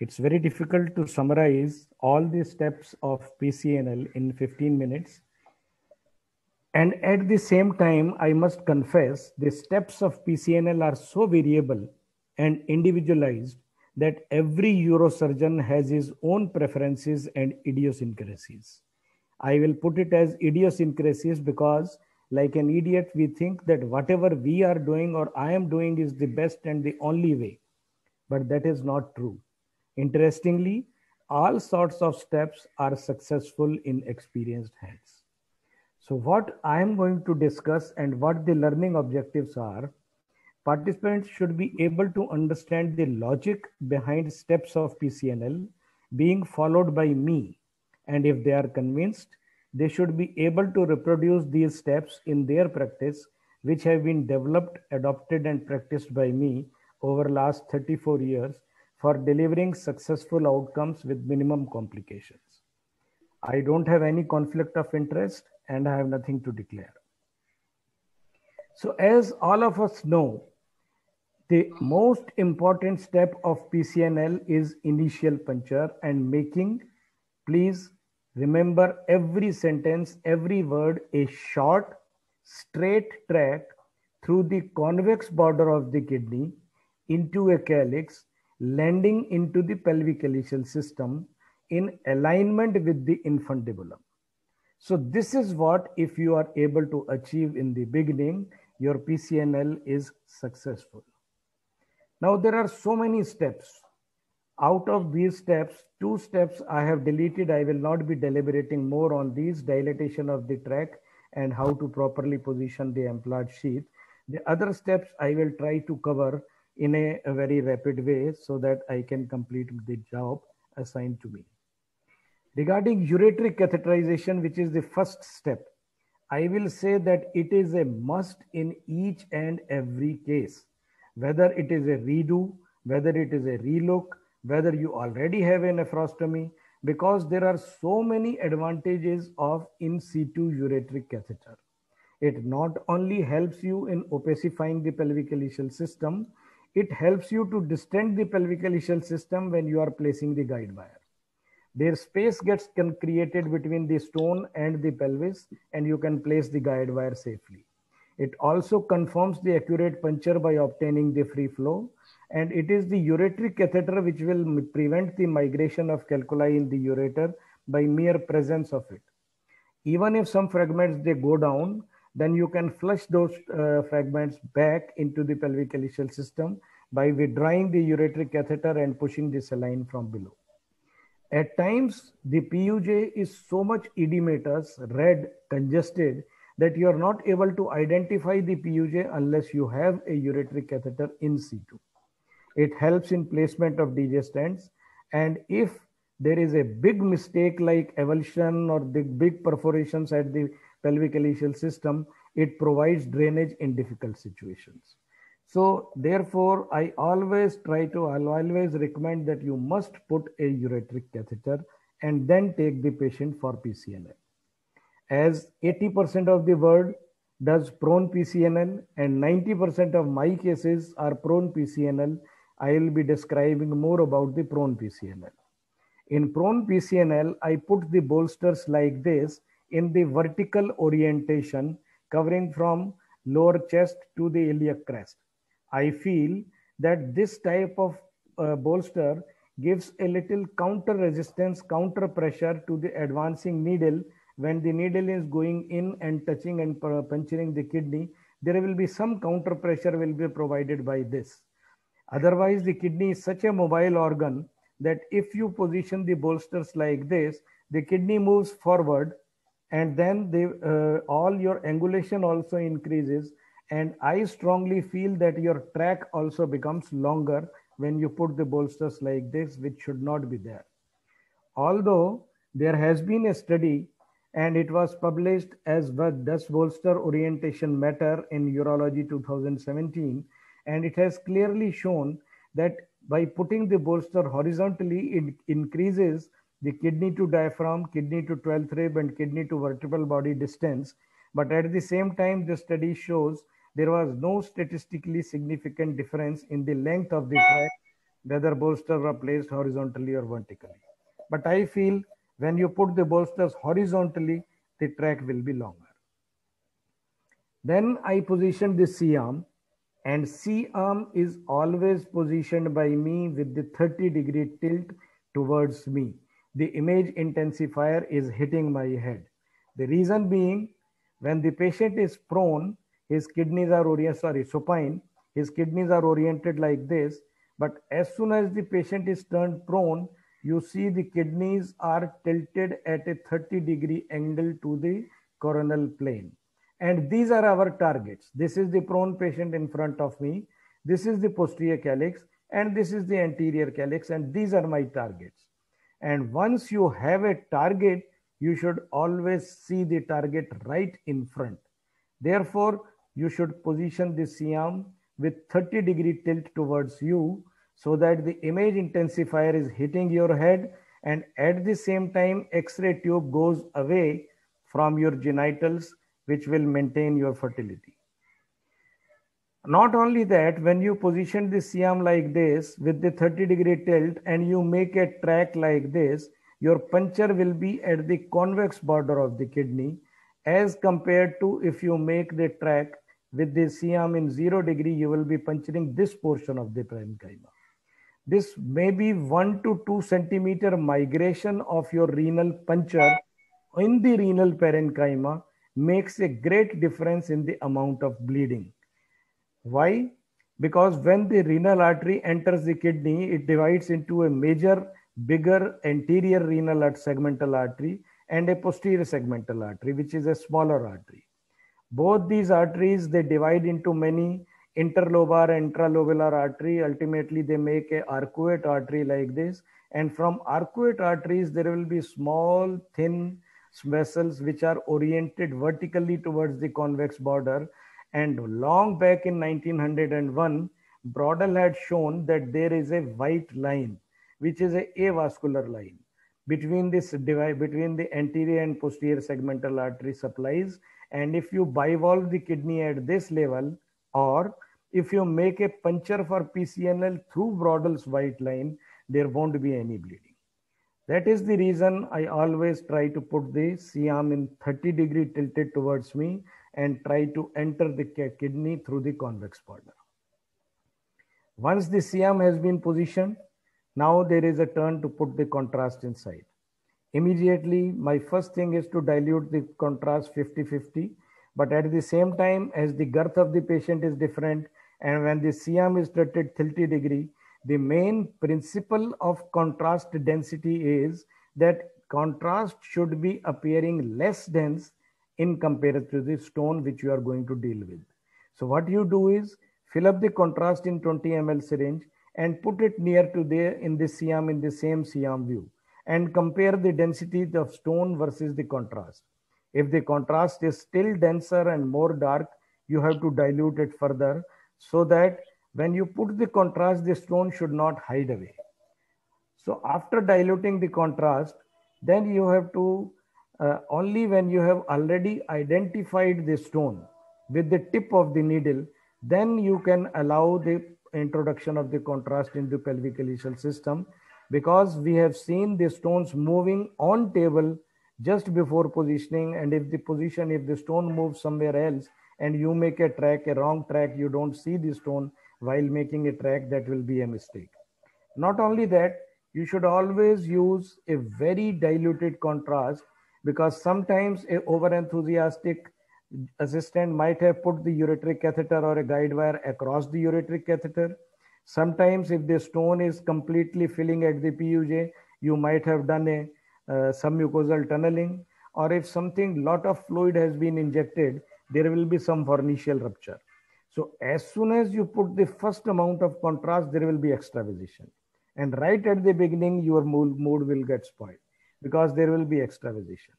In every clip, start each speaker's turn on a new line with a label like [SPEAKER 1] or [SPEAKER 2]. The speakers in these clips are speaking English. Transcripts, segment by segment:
[SPEAKER 1] It's very difficult to summarize all the steps of PCNL in 15 minutes. And at the same time, I must confess the steps of PCNL are so variable and individualized that every neurosurgeon has his own preferences and idiosyncrasies. I will put it as idiosyncrasies because, like an idiot, we think that whatever we are doing or I am doing is the best and the only way. But that is not true. Interestingly, all sorts of steps are successful in experienced hands. So, what I am going to discuss and what the learning objectives are participants should be able to understand the logic behind steps of PCNL being followed by me. And if they are convinced, they should be able to reproduce these steps in their practice, which have been developed, adopted, and practiced by me over last 34 years for delivering successful outcomes with minimum complications. I don't have any conflict of interest and I have nothing to declare. So as all of us know, the most important step of PCNL is initial puncture and making, please remember every sentence, every word, a short, straight track through the convex border of the kidney into a calyx, landing into the pelvic calyceal system in alignment with the infundibulum. So this is what, if you are able to achieve in the beginning, your PCNL is successful. Now there are so many steps. Out of these steps, two steps I have deleted. I will not be deliberating more on these dilatation of the track and how to properly position the Amplatz sheath. The other steps I will try to cover in a, a very rapid way so that I can complete the job assigned to me. Regarding ureteric catheterization, which is the first step, I will say that it is a must in each and every case whether it is a redo, whether it is a relook, whether you already have a nephrostomy, because there are so many advantages of in situ ureteric catheter. It not only helps you in opacifying the pelvic calyceal system, it helps you to distend the pelvic calyceal system when you are placing the guide wire. Their space gets created between the stone and the pelvis and you can place the guide wire safely. It also confirms the accurate puncture by obtaining the free flow. And it is the ureteric catheter which will prevent the migration of calculi in the ureter by mere presence of it. Even if some fragments they go down, then you can flush those uh, fragments back into the pelvic calyceal system by withdrawing the ureteric catheter and pushing the saline from below. At times, the PUJ is so much edematous, red, congested, that you are not able to identify the PUJ unless you have a ureteric catheter in situ. It helps in placement of DJ stents. And if there is a big mistake like avulsion or the big perforations at the pelvic calyceal system, it provides drainage in difficult situations. So therefore, I always try to, I'll always recommend that you must put a ureteric catheter and then take the patient for PCNL as 80% of the world does prone PCNL and 90% of my cases are prone PCNL, I will be describing more about the prone PCNL. In prone PCNL, I put the bolsters like this in the vertical orientation covering from lower chest to the iliac crest. I feel that this type of uh, bolster gives a little counter resistance, counter pressure to the advancing needle when the needle is going in and touching and puncturing the kidney, there will be some counter pressure will be provided by this. Otherwise, the kidney is such a mobile organ that if you position the bolsters like this, the kidney moves forward and then the, uh, all your angulation also increases. And I strongly feel that your track also becomes longer when you put the bolsters like this, which should not be there. Although there has been a study and it was published as Does Bolster Orientation Matter in Urology 2017. And it has clearly shown that by putting the bolster horizontally, it increases the kidney to diaphragm, kidney to 12th rib, and kidney to vertebral body distance. But at the same time, the study shows there was no statistically significant difference in the length of the track whether bolsters were placed horizontally or vertically. But I feel when you put the bolsters horizontally, the track will be longer. Then I position the C arm and C arm is always positioned by me with the 30 degree tilt towards me. The image intensifier is hitting my head. The reason being when the patient is prone, his kidneys are oriented, sorry, supine, his kidneys are oriented like this. But as soon as the patient is turned prone, you see the kidneys are tilted at a 30 degree angle to the coronal plane. And these are our targets. This is the prone patient in front of me. This is the posterior calyx and this is the anterior calyx and these are my targets. And once you have a target, you should always see the target right in front. Therefore, you should position the C-arm with 30 degree tilt towards you so that the image intensifier is hitting your head and at the same time x-ray tube goes away from your genitals which will maintain your fertility. Not only that, when you position the C-arm like this with the 30 degree tilt and you make a track like this, your puncture will be at the convex border of the kidney as compared to if you make the track with the C-arm in zero degree, you will be puncturing this portion of the parenchyma. This may be one to two centimeter migration of your renal puncture in the renal parenchyma makes a great difference in the amount of bleeding. Why? Because when the renal artery enters the kidney, it divides into a major, bigger anterior renal segmental artery and a posterior segmental artery, which is a smaller artery. Both these arteries, they divide into many interlobar and intralobular artery. Ultimately, they make a arcuate artery like this. And from arcuate arteries, there will be small, thin vessels which are oriented vertically towards the convex border. And long back in 1901, Brodel had shown that there is a white line, which is a avascular line between this divide between the anterior and posterior segmental artery supplies. And if you bivalve the kidney at this level, or if you make a puncture for PCNL through Brodel's white line, there won't be any bleeding. That is the reason I always try to put the C-arm in 30 degree tilted towards me and try to enter the kidney through the convex border. Once the C-arm has been positioned, now there is a turn to put the contrast inside. Immediately, my first thing is to dilute the contrast 50-50, but at the same time, as the girth of the patient is different, and when the C-arm is tilted 30 degree, the main principle of contrast density is that contrast should be appearing less dense in comparison to the stone which you are going to deal with. So what you do is fill up the contrast in 20 ml syringe and put it near to there in the C-arm in the same C-arm view and compare the density of stone versus the contrast. If the contrast is still denser and more dark, you have to dilute it further so that when you put the contrast, the stone should not hide away. So after diluting the contrast, then you have to, uh, only when you have already identified the stone with the tip of the needle, then you can allow the introduction of the contrast in the pelvic calyceal system because we have seen the stones moving on table just before positioning and if the position if the stone moves somewhere else and you make a track a wrong track you don't see the stone while making a track that will be a mistake. Not only that, you should always use a very diluted contrast because sometimes a over enthusiastic assistant might have put the ureteric catheter or a guide wire across the ureteric catheter. Sometimes if the stone is completely filling at the PUJ, you might have done a uh, submucosal tunneling or if something lot of fluid has been injected, there will be some forniceal rupture. So as soon as you put the first amount of contrast, there will be extravasation. And right at the beginning, your mood will get spoiled because there will be extravasation.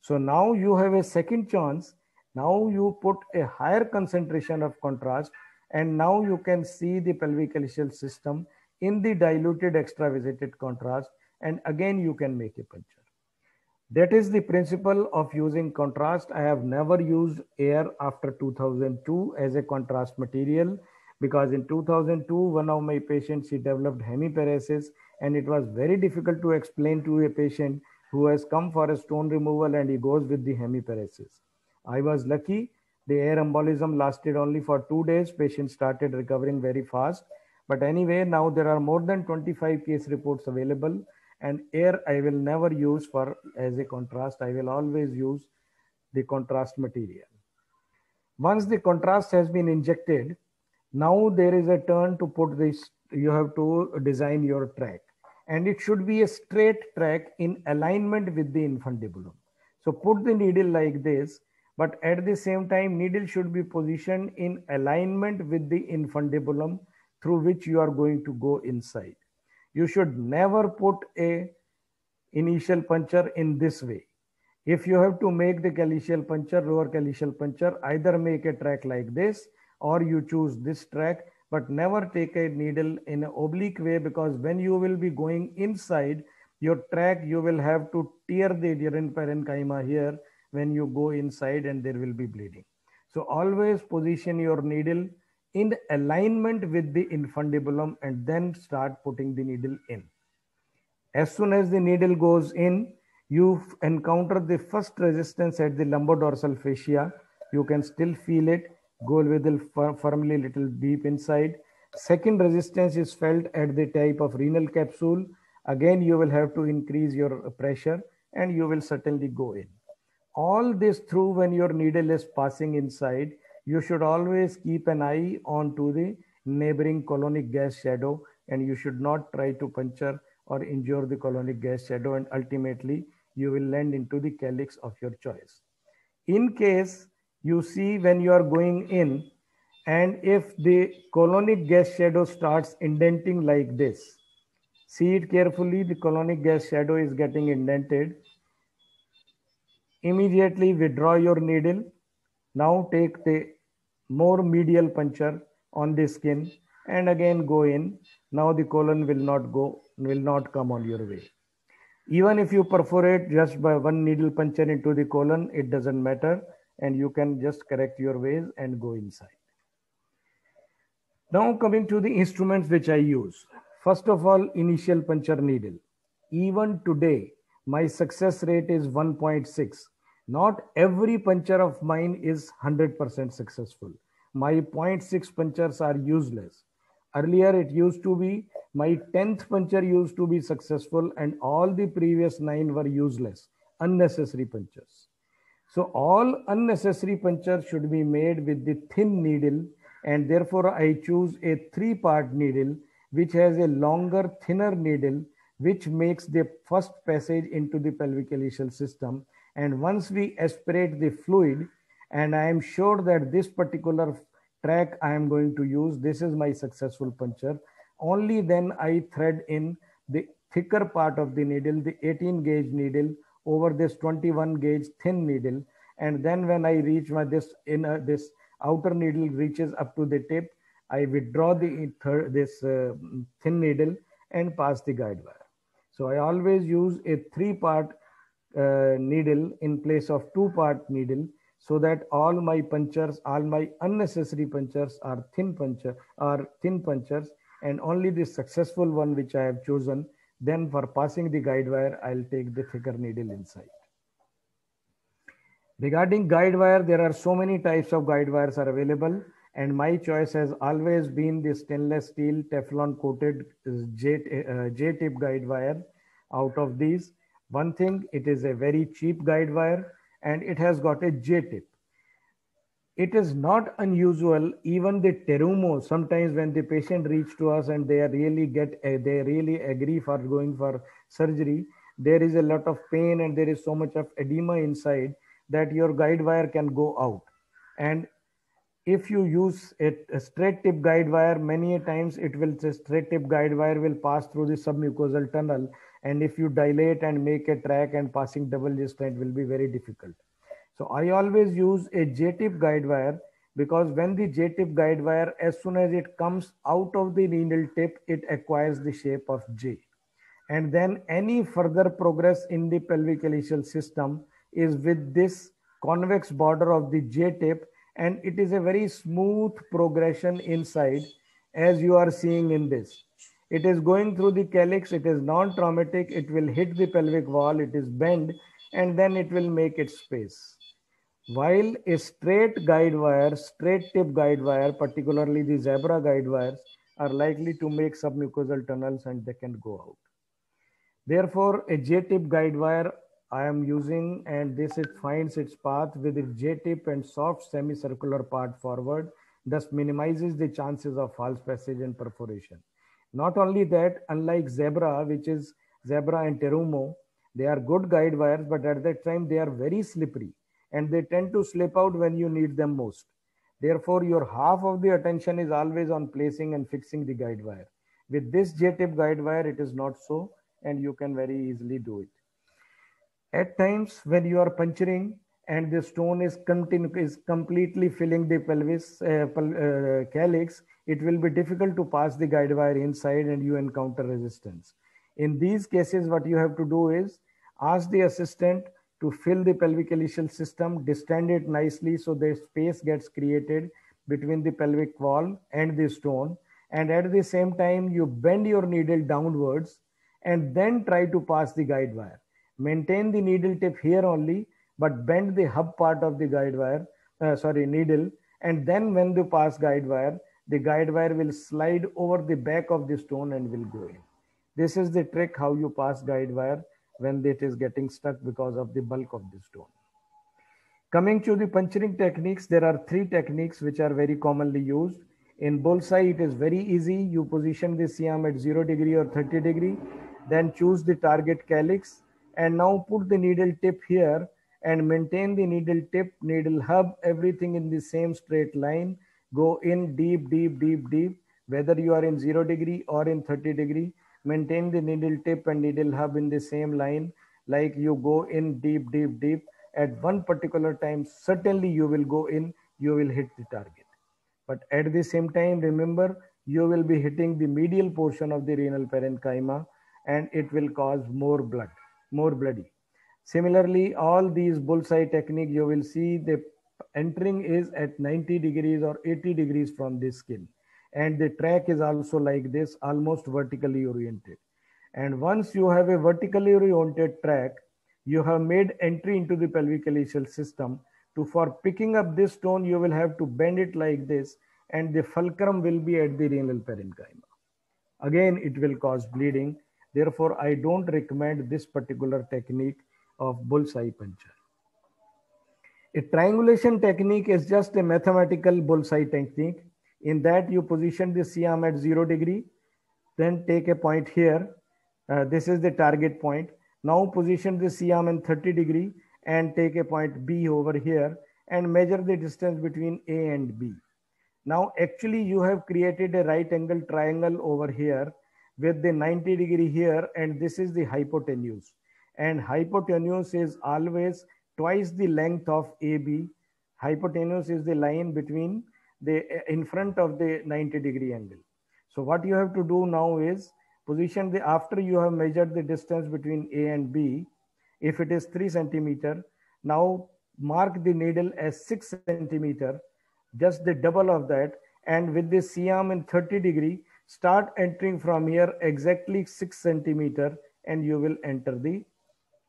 [SPEAKER 1] So now you have a second chance. Now you put a higher concentration of contrast and now you can see the pelvic calyceal system in the diluted extravasated contrast and again you can make a puncture. That is the principle of using contrast. I have never used air after 2002 as a contrast material because in 2002, one of my patients, she developed hemiparesis and it was very difficult to explain to a patient who has come for a stone removal and he goes with the hemiparesis. I was lucky. The air embolism lasted only for two days. Patient started recovering very fast. But anyway, now there are more than 25 case reports available and air I will never use for as a contrast. I will always use the contrast material. Once the contrast has been injected, now there is a turn to put this, you have to design your track and it should be a straight track in alignment with the infundibulum. So put the needle like this, but at the same time, needle should be positioned in alignment with the infundibulum through which you are going to go inside. You should never put a initial puncture in this way. If you have to make the calicial puncture, lower calicial puncture, either make a track like this or you choose this track but never take a needle in an oblique way because when you will be going inside your track, you will have to tear the urine parenchyma here when you go inside and there will be bleeding. So always position your needle in alignment with the infundibulum and then start putting the needle in. As soon as the needle goes in, you encounter the first resistance at the lumbodorsal fascia. You can still feel it go little firmly little deep inside. Second resistance is felt at the type of renal capsule. Again, you will have to increase your pressure and you will certainly go in. All this through when your needle is passing inside, you should always keep an eye on to the neighboring colonic gas shadow and you should not try to puncture or injure the colonic gas shadow and ultimately you will land into the calyx of your choice. In case you see when you are going in and if the colonic gas shadow starts indenting like this, see it carefully, the colonic gas shadow is getting indented. Immediately withdraw your needle. Now take the more medial puncture on the skin and again go in. Now the colon will not go, will not come on your way. Even if you perforate just by one needle puncture into the colon, it doesn't matter and you can just correct your ways and go inside. Now coming to the instruments which I use. First of all, initial puncture needle. Even today, my success rate is 1.6. Not every puncture of mine is 100% successful. My 0.6 punctures are useless. Earlier, it used to be my 10th puncture used to be successful and all the previous nine were useless, unnecessary punctures. So all unnecessary punctures should be made with the thin needle and therefore I choose a three part needle which has a longer thinner needle which makes the first passage into the pelvic calyceal system. And once we aspirate the fluid and I am sure that this particular track I am going to use this is my successful puncture. Only then I thread in the thicker part of the needle the 18 gauge needle over this 21 gauge thin needle. And then when I reach my this inner this outer needle reaches up to the tip, I withdraw the third, this uh, thin needle and pass the guide wire. So I always use a three part uh, needle in place of two part needle so that all my punctures, all my unnecessary punctures are thin puncture are thin punctures and only the successful one which I have chosen then for passing the guide wire, I'll take the thicker needle inside. Regarding guide wire, there are so many types of guide wires are available and my choice has always been the stainless steel Teflon coated uh, J-tip guide wire. Out of these, one thing, it is a very cheap guide wire and it has got a J-tip it is not unusual even the terumo sometimes when the patient reach to us and they really get eh, they really agree for going for surgery there is a lot of pain and there is so much of edema inside that your guide wire can go out. And if you use a, a straight tip guide wire many a times it will straight tip guide wire will pass through the submucosal tunnel. And if you dilate and make a track and passing double stent will be very difficult so I always use a J-tip guide wire because when the J-tip guide wire, as soon as it comes out of the needle tip, it acquires the shape of J. And then any further progress in the pelvic calyceal system is with this convex border of the J-tip and it is a very smooth progression inside as you are seeing in this. It is going through the calyx, it is non-traumatic, it will hit the pelvic wall, it is bent, and then it will make its space. While a straight guide wire, straight tip guide wire, particularly the zebra guide wires, are likely to make submucosal tunnels and they can go out. Therefore, a J-tip guide wire I am using and this it finds its path with its J-tip and soft semicircular part forward, thus minimizes the chances of false passage and perforation. Not only that, unlike zebra, which is zebra and terumo, they are good guide wires, but at that time they are very slippery and they tend to slip out when you need them most. Therefore, your half of the attention is always on placing and fixing the guide wire. With this J-tip guide wire, it is not so, and you can very easily do it. At times, when you are puncturing and the stone is, continu- is completely filling the pelvis uh, uh, calyx, it will be difficult to pass the guide wire inside and you encounter resistance. In these cases, what you have to do is ask the assistant to fill the pelvic calyceal system, distend it nicely so the space gets created between the pelvic wall and the stone. And at the same time, you bend your needle downwards and then try to pass the guide wire. Maintain the needle tip here only, but bend the hub part of the guide wire, uh, sorry, needle. And then when you pass guide wire, the guide wire will slide over the back of the stone and will go in. This is the trick how you pass guide wire when it is getting stuck because of the bulk of the stone. Coming to the puncturing techniques, there are three techniques which are very commonly used. In bullseye, it is very easy. You position the C-arm at 0 degree or 30 degree, then choose the target calyx and now put the needle tip here and maintain the needle tip, needle hub, everything in the same straight line. Go in deep, deep, deep, deep, whether you are in 0 degree or in 30 degree maintain the needle tip and needle hub in the same line like you go in deep deep deep. At one particular time certainly you will go in you will hit the target. But at the same time remember you will be hitting the medial portion of the renal parenchyma and it will cause more blood more bloody. Similarly all these bullseye technique you will see the entering is at 90 degrees or 80 degrees from the skin and the track is also like this almost vertically oriented. And once you have a vertically oriented track you have made entry into the pelvic calyceal system to for picking up this stone you will have to bend it like this and the fulcrum will be at the renal parenchyma. Again it will cause bleeding. Therefore i don't recommend this particular technique of bullseye puncture. A triangulation technique is just a mathematical bullseye technique in that you position the C-arm at zero degree, then take a point here. Uh, this is the target point. Now position the C-arm in 30 degree and take a point B over here and measure the distance between A and B. Now actually you have created a right angle triangle over here with the 90 degree here and this is the hypotenuse and hypotenuse is always twice the length of AB. Hypotenuse is the line between the in front of the 90 degree angle. So what you have to do now is position the after you have measured the distance between A and B, if it is three centimeter, now mark the needle as six centimeter, just the double of that. And with the C-arm in 30 degree, start entering from here exactly six centimeter and you will enter the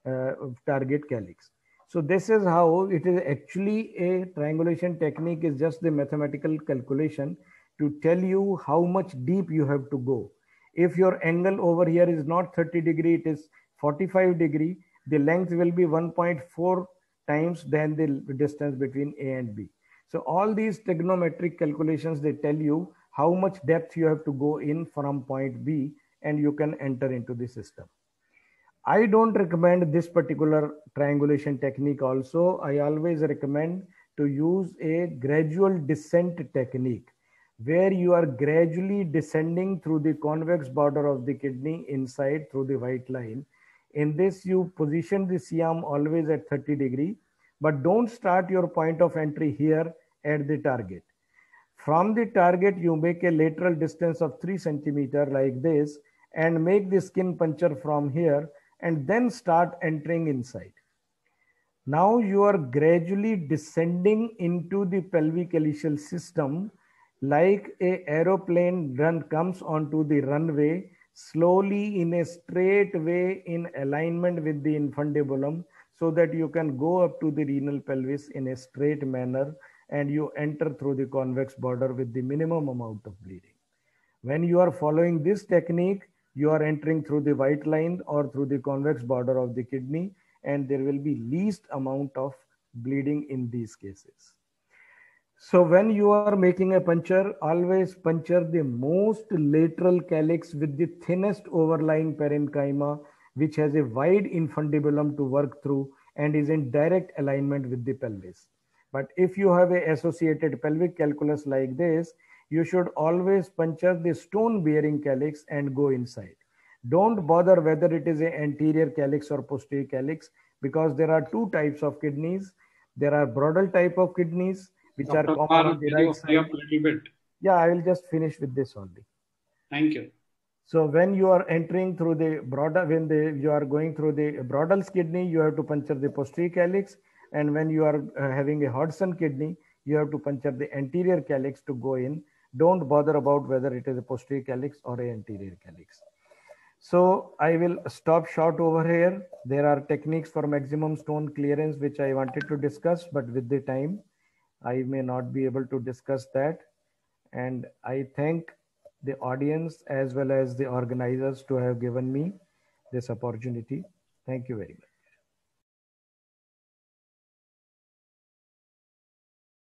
[SPEAKER 1] uh, target calyx. So this is how it is actually a triangulation technique is just the mathematical calculation to tell you how much deep you have to go. If your angle over here is not 30 degree, it is 45 degree, the length will be 1.4 times than the distance between A and B. So all these trigonometric calculations, they tell you how much depth you have to go in from point B and you can enter into the system. I don't recommend this particular triangulation technique also. I always recommend to use a gradual descent technique where you are gradually descending through the convex border of the kidney inside through the white line. In this, you position the C-arm always at 30 degree, but don't start your point of entry here at the target. From the target, you make a lateral distance of three centimeter like this and make the skin puncture from here and then start entering inside. Now you are gradually descending into the pelvic calyceal system like a aeroplane run comes onto the runway slowly in a straight way in alignment with the infundibulum so that you can go up to the renal pelvis in a straight manner and you enter through the convex border with the minimum amount of bleeding. When you are following this technique, you are entering through the white line or through the convex border of the kidney and there will be least amount of bleeding in these cases. So when you are making a puncture, always puncture the most lateral calyx with the thinnest overlying parenchyma, which has a wide infundibulum to work through and is in direct alignment with the pelvis. But if you have a associated pelvic calculus like this, you should always puncture the stone bearing calyx and go inside. Don't bother whether it is an anterior calyx or posterior calyx because there are two types of kidneys. There are Brodel type of kidneys which Dr. are common the right side. little bit. Yeah, I will just finish with this only.
[SPEAKER 2] Thank you.
[SPEAKER 1] So when you are entering through the Brodel, when the, you are going through the Brodel's kidney, you have to puncture the posterior calyx. And when you are uh, having a Hodson kidney, you have to puncture the anterior calyx to go in. Don't bother about whether it is a posterior calyx or a anterior calyx. So I will stop short over here. There are techniques for maximum stone clearance, which I wanted to discuss, but with the time, I may not be able to discuss that. And I thank the audience as well as the organizers to have given me this opportunity. Thank you very much.